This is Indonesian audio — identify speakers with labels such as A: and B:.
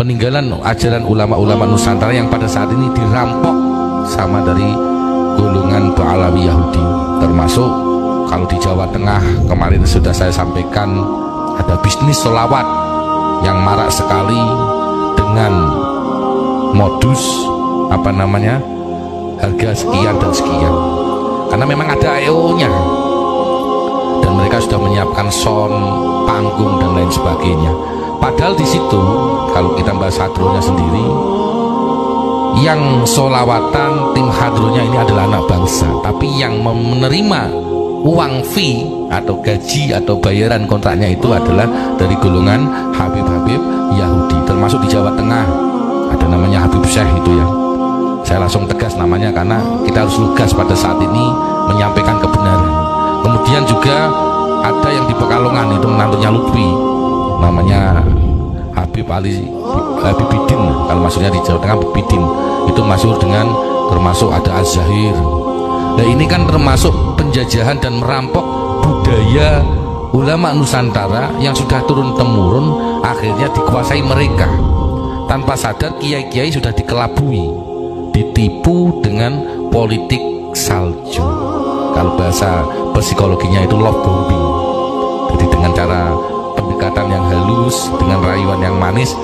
A: peninggalan ajaran ulama-ulama Nusantara yang pada saat ini dirampok sama dari golongan Ba'alawi Yahudi. Termasuk kalau di Jawa Tengah kemarin sudah saya sampaikan ada bisnis solawat yang marak sekali dengan modus apa namanya harga sekian dan sekian. Karena memang ada AEO nya dan mereka sudah menyiapkan sound panggung dan lain sebagainya. Padahal di situ kalau kita bahas hadronya sendiri yang solawatan tim hadronya ini adalah anak bangsa. Tapi yang menerima uang fee atau gaji atau bayaran kontraknya itu adalah dari golongan Habib-Habib Yahudi termasuk di Jawa Tengah. Ada namanya Habib Syekh itu ya. Saya langsung tegas namanya karena kita harus lugas pada saat ini menyampaikan kebenaran. Kemudian juga ada yang di Pekalongan itu menantunya Lutfi namanya Ali Habib Bidin kalau maksudnya di Jawa Tengah Bidin itu masuk dengan termasuk ada Az-Zahir. Nah ini kan termasuk penjajahan dan merampok budaya ulama Nusantara yang sudah turun temurun akhirnya dikuasai mereka. Tanpa sadar kiai-kiai sudah dikelabui ditipu dengan politik salju. Kalau bahasa psikologinya itu love bombing halus dengan rayuan yang manis